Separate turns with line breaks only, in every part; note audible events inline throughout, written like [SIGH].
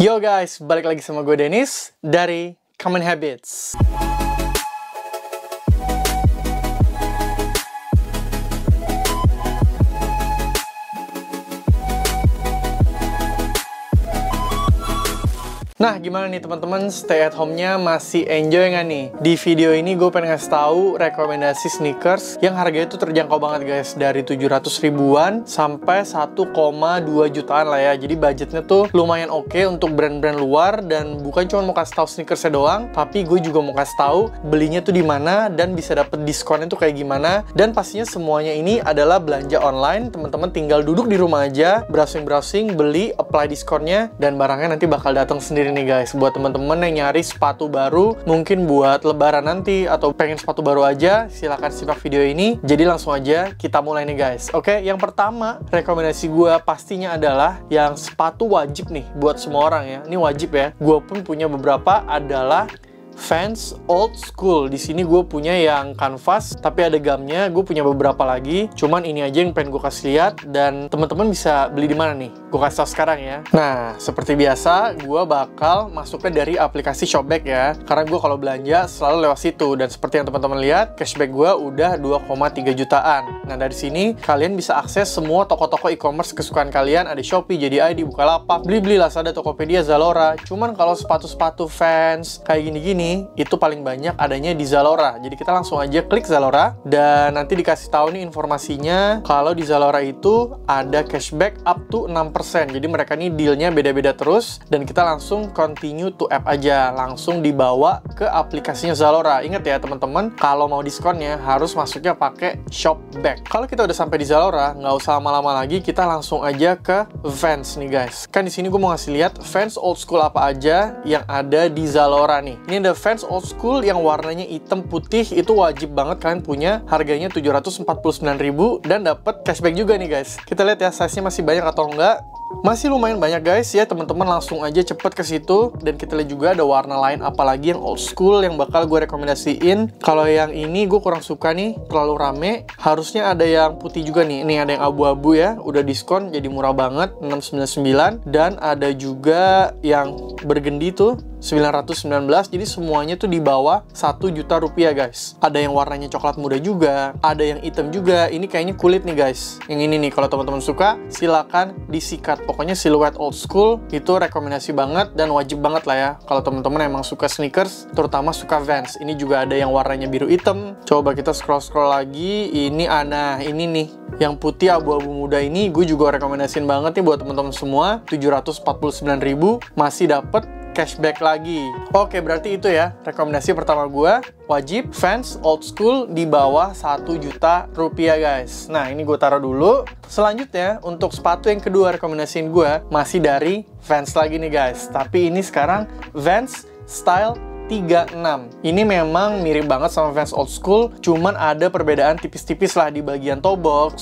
Yo guys, balik lagi sama gue Dennis dari Common Habits. Nah, gimana nih teman-teman stay at home-nya masih enjoy nggak nih? Di video ini gue pengen ngasih tahu rekomendasi sneakers yang harganya itu terjangkau banget guys, dari 700 ribuan sampai 1,2 jutaan lah ya. Jadi budgetnya tuh lumayan oke okay untuk brand-brand luar dan bukan cuma mau kasih tahu sneakersnya doang, tapi gue juga mau kasih tahu belinya tuh di mana dan bisa dapet diskonnya tuh kayak gimana. Dan pastinya semuanya ini adalah belanja online, teman-teman tinggal duduk di rumah aja, browsing-browsing, beli, apply diskonnya dan barangnya nanti bakal datang sendiri nih guys. Buat teman-teman yang nyari sepatu baru mungkin buat lebaran nanti atau pengen sepatu baru aja silahkan simak video ini. Jadi langsung aja kita mulai nih guys. Oke yang pertama rekomendasi gue pastinya adalah yang sepatu wajib nih buat semua orang ya. Ini wajib ya. Gue pun punya beberapa adalah Vans Old School. Di sini gue punya yang canvas, tapi ada gamnya. Gue punya beberapa lagi. Cuman ini aja yang pengen gue kasih lihat dan teman-teman bisa beli di mana nih? Gue kasih tau sekarang ya. Nah, seperti biasa, gue bakal masuknya dari aplikasi Shopback ya. Karena gue kalau belanja selalu lewat situ dan seperti yang teman-teman lihat, cashback gue udah 2,3 jutaan. Nah, dari sini kalian bisa akses semua toko-toko e-commerce kesukaan kalian. Ada Shopee, JDI, Bukalapak, Blibli, Lazada, Tokopedia, Zalora. Cuman kalau sepatu-sepatu fans kayak gini-gini itu paling banyak adanya di Zalora. Jadi kita langsung aja klik Zalora dan nanti dikasih tahu nih informasinya kalau di Zalora itu ada cashback up to 6%. Jadi mereka nih dealnya beda-beda terus dan kita langsung continue to app aja, langsung dibawa ke aplikasinya Zalora. Ingat ya teman-teman, kalau mau diskonnya harus masuknya pakai Shopback. Kalau kita udah sampai di Zalora, nggak usah lama-lama lagi, kita langsung aja ke Vans nih guys. Kan di sini gue mau ngasih lihat Vans old school apa aja yang ada di Zalora nih. Ini ada fans old school yang warnanya hitam putih itu wajib banget kalian punya. Harganya 749.000 dan dapat cashback juga nih guys. Kita lihat ya size nya masih banyak atau enggak. Masih lumayan banyak guys. Ya teman-teman langsung aja cepet ke situ. Dan kita lihat juga ada warna lain apalagi yang old school yang bakal gue rekomendasiin. Kalau yang ini gue kurang suka nih terlalu rame. Harusnya ada yang putih juga nih. Ini ada yang abu-abu ya. Udah diskon jadi murah banget 699 dan ada juga yang bergendi tuh 919 jadi semuanya tuh di bawah 1 juta rupiah guys. Ada yang warnanya coklat muda juga ada yang hitam juga. Ini kayaknya kulit nih guys. Yang ini nih kalau teman-teman suka silakan disikat. Pokoknya siluet old school itu rekomendasi banget dan wajib banget lah ya. Kalau teman-teman emang suka sneakers terutama suka Vans ini juga ada yang warnanya biru hitam. Coba kita scroll scroll lagi. Ini ana ini nih yang putih abu-abu muda ini. Gue juga rekomendasiin banget nih buat teman-teman semua. 749.000 masih dapet cashback lagi. Oke, berarti itu ya rekomendasi pertama gue. Wajib fans old school di bawah 1 juta rupiah guys. Nah, ini gue taruh dulu. Selanjutnya, untuk sepatu yang kedua rekomendasiin gue masih dari Vans lagi nih guys. Tapi ini sekarang Vans Style 36. Ini memang mirip banget sama Vans Old School, cuman ada perbedaan tipis-tipis lah di bagian toe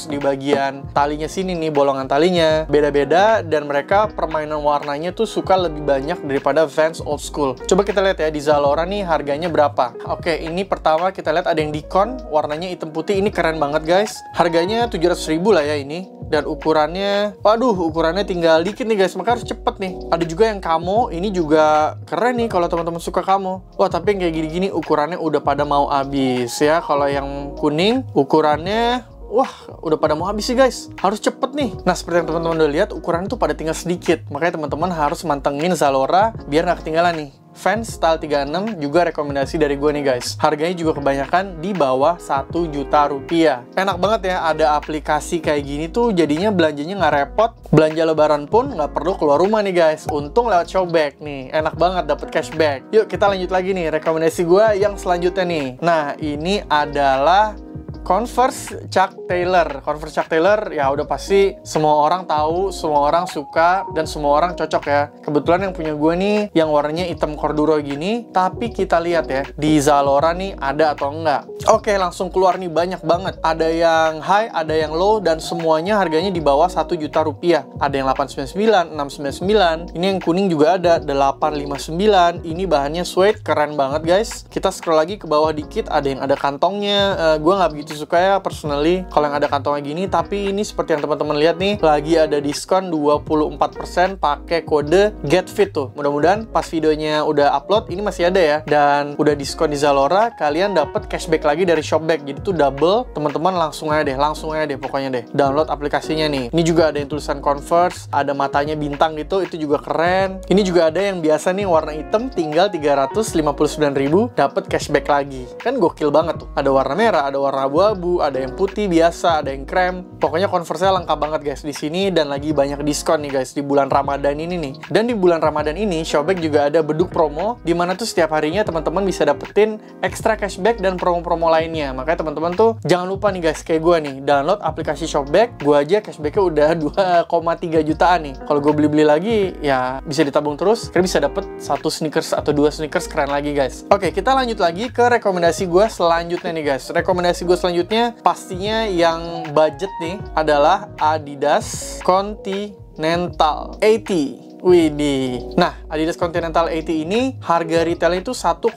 di bagian talinya sini nih, bolongan talinya. Beda-beda dan mereka permainan warnanya tuh suka lebih banyak daripada Vans Old School. Coba kita lihat ya di Zalora nih harganya berapa. Oke, ini pertama kita lihat ada yang Dicon, warnanya hitam putih. Ini keren banget guys. Harganya 700 ribu lah ya ini dan ukurannya waduh ukurannya tinggal dikit nih guys maka harus cepet nih ada juga yang kamo ini juga keren nih kalau teman-teman suka kamo wah tapi yang kayak gini-gini ukurannya udah pada mau habis ya kalau yang kuning ukurannya Wah, udah pada mau habis sih guys. Harus cepet nih. Nah, seperti yang teman-teman udah lihat, ukuran itu pada tinggal sedikit. Makanya teman-teman harus mantengin Zalora biar nggak ketinggalan nih. Fans Style 36 juga rekomendasi dari gue nih guys. Harganya juga kebanyakan di bawah 1 juta rupiah. Enak banget ya ada aplikasi kayak gini tuh jadinya belanjanya nggak repot. Belanja lebaran pun nggak perlu keluar rumah nih guys. Untung lewat Showback nih. Enak banget dapet cashback. Yuk kita lanjut lagi nih rekomendasi gue yang selanjutnya nih. Nah ini adalah Converse Chuck Taylor. Converse Chuck Taylor ya udah pasti semua orang tahu, semua orang suka dan semua orang cocok ya. Kebetulan yang punya gue nih yang warnanya hitam corduro gini, tapi kita lihat ya di Zalora nih ada atau enggak. Oke, langsung keluar nih banyak banget. Ada yang high, ada yang low dan semuanya harganya di bawah 1 juta rupiah. Ada yang 899, 699. Ini yang kuning juga ada 859. Ini bahannya suede, keren banget guys. Kita scroll lagi ke bawah dikit, ada yang ada kantongnya. Uh, gue nggak begitu suka ya personally kalau yang ada kantongnya gini. Tapi ini seperti yang teman-teman lihat nih lagi ada diskon 24% pakai kode GetFit tuh. Mudah-mudahan pas videonya udah upload ini masih ada ya. Dan udah diskon di Zalora kalian dapat cashback lagi dari Shopback. Jadi tuh double teman-teman langsung aja deh langsung aja deh pokoknya deh. Download aplikasinya nih. Ini juga ada yang tulisan Converse ada matanya bintang gitu itu juga keren. Ini juga ada yang biasa nih warna hitam tinggal 359.000 dapat cashback lagi. Kan gokil banget tuh. Ada warna merah ada warna abu-abu ada yang putih biasa ada yang krem. Pokoknya Converse-nya lengkap banget guys di sini. Dan lagi banyak diskon nih guys di bulan Ramadan ini nih. Dan di bulan Ramadan ini Shopback juga ada beduk promo di mana tuh setiap harinya teman-teman bisa dapetin extra cashback dan promo-promo lainnya. Makanya teman-teman tuh jangan lupa nih guys kayak gue nih download aplikasi Shopback. Gue aja cashbacknya udah [LAUGHS] 2,3 jutaan nih. Kalau gue beli-beli lagi ya bisa ditabung terus. Kalian bisa dapet satu sneakers atau dua sneakers keren lagi guys. Oke kita lanjut lagi ke rekomendasi gue selanjutnya nih guys. Rekomendasi gue selanjutnya pastinya yang budget nih adalah Adidas Continental. 80 Widih. Nah, Adidas Continental 80 ini harga retailnya itu 1,5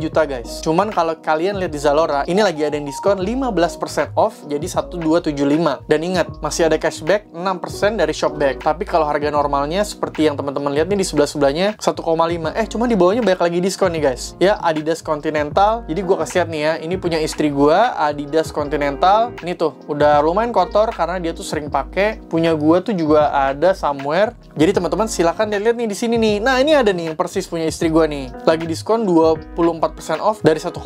juta guys. Cuman kalau kalian lihat di Zalora, ini lagi ada yang diskon 15% off jadi 1275. Dan ingat, masih ada cashback 6% dari Shopback. Tapi kalau harga normalnya seperti yang teman-teman lihat nih di sebelah-sebelahnya 1,5. Eh, cuma di bawahnya banyak lagi diskon nih guys. Ya, Adidas Continental. Jadi gua kasih lihat nih ya, ini punya istri gua, Adidas Continental. Ini tuh, udah lumayan kotor karena dia tuh sering pakai. Punya gua tuh juga ada somewhere. Jadi teman-teman silahkan lihat nih di sini nih. Nah, ini ada nih persis punya istri gue nih. Lagi diskon 24% off dari 1,6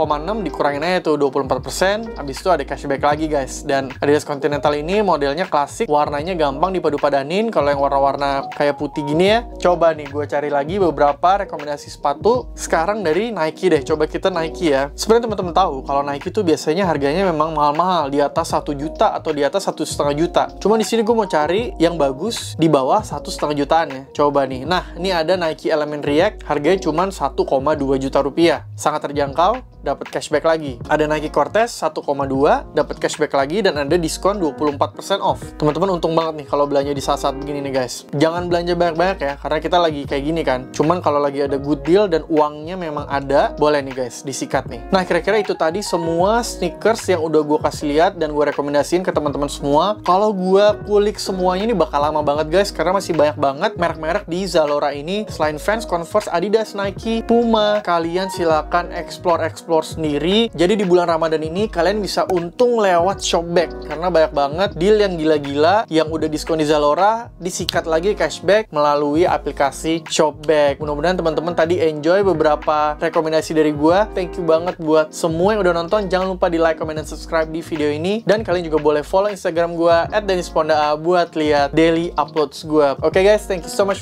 dikurangin aja tuh 24%. Habis itu ada cashback lagi guys. Dan Adidas Continental ini modelnya klasik, warnanya gampang dipadu-padanin. Kalau yang warna-warna kayak putih gini ya, coba nih gue cari lagi beberapa rekomendasi sepatu sekarang dari Nike deh. Coba kita Nike ya. Sebenarnya teman-teman tahu kalau Nike tuh biasanya harganya memang mahal-mahal di atas 1 juta atau di atas satu setengah juta. Cuma di sini gue mau cari yang bagus di bawah satu setengah jutaan ya coba nih. Nah, ini ada Nike Element React, harganya cuma 1,2 juta rupiah. Sangat terjangkau, dapat cashback lagi. Ada Nike Cortez 1,2, dapat cashback lagi dan ada diskon 24% off. Teman-teman untung banget nih kalau belanja di saat-saat begini nih guys. Jangan belanja banyak-banyak ya, karena kita lagi kayak gini kan. Cuman kalau lagi ada good deal dan uangnya memang ada, boleh nih guys, disikat nih. Nah, kira-kira itu tadi semua sneakers yang udah gue kasih lihat dan gue rekomendasiin ke teman-teman semua. Kalau gue kulik semuanya ini bakal lama banget guys, karena masih banyak banget merek-merek merek di Zalora ini selain Vans, Converse, Adidas, Nike, Puma, kalian silakan explore-explore sendiri. Jadi di bulan Ramadan ini kalian bisa untung lewat Shopback karena banyak banget deal yang gila-gila yang udah diskon di Zalora disikat lagi cashback melalui aplikasi Shopback. Mudah-mudahan teman-teman tadi enjoy beberapa rekomendasi dari gua. Thank you banget buat semua yang udah nonton. Jangan lupa di like, comment, dan subscribe di video ini. Dan kalian juga boleh follow Instagram gua @denispondaa buat lihat daily uploads gua. Oke okay guys, thank you so much